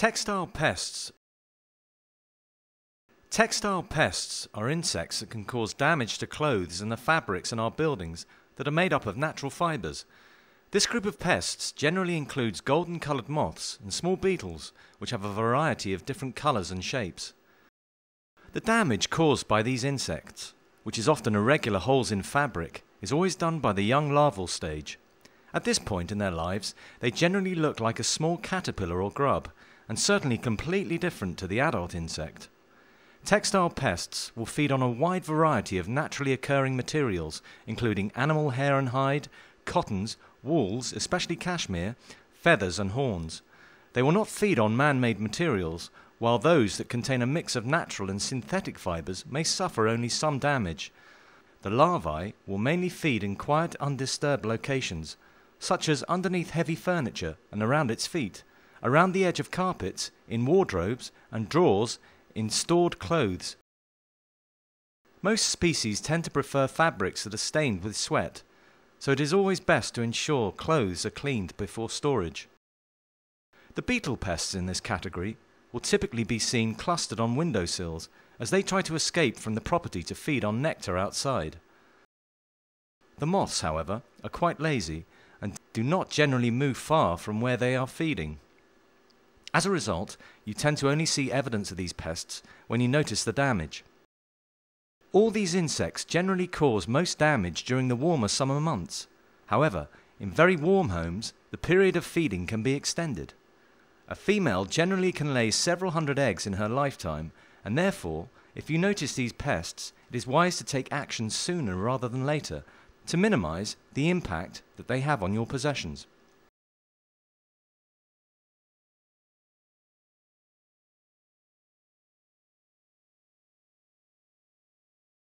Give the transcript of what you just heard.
Textile pests. Textile pests are insects that can cause damage to clothes and the fabrics in our buildings that are made up of natural fibres. This group of pests generally includes golden coloured moths and small beetles, which have a variety of different colours and shapes. The damage caused by these insects, which is often irregular holes in fabric, is always done by the young larval stage. At this point in their lives, they generally look like a small caterpillar or grub, and certainly completely different to the adult insect. Textile pests will feed on a wide variety of naturally occurring materials, including animal hair and hide, cottons, wools, especially cashmere, feathers, and horns. They will not feed on man made materials, while those that contain a mix of natural and synthetic fibres may suffer only some damage. The larvae will mainly feed in quiet, undisturbed locations, such as underneath heavy furniture and around its feet, around the edge of carpets, in wardrobes, and drawers in stored clothes. Most species tend to prefer fabrics that are stained with sweat, so it is always best to ensure clothes are cleaned before storage. The beetle pests in this category will typically be seen clustered on windowsills as they try to escape from the property to feed on nectar outside. The moths, however, are quite lazy and do not generally move far from where they are feeding. As a result, you tend to only see evidence of these pests when you notice the damage. All these insects generally cause most damage during the warmer summer months. However, in very warm homes, the period of feeding can be extended. A female generally can lay several hundred eggs in her lifetime, and therefore, if you notice these pests, it is wise to take action sooner rather than later to minimize the impact that they have on your possessions.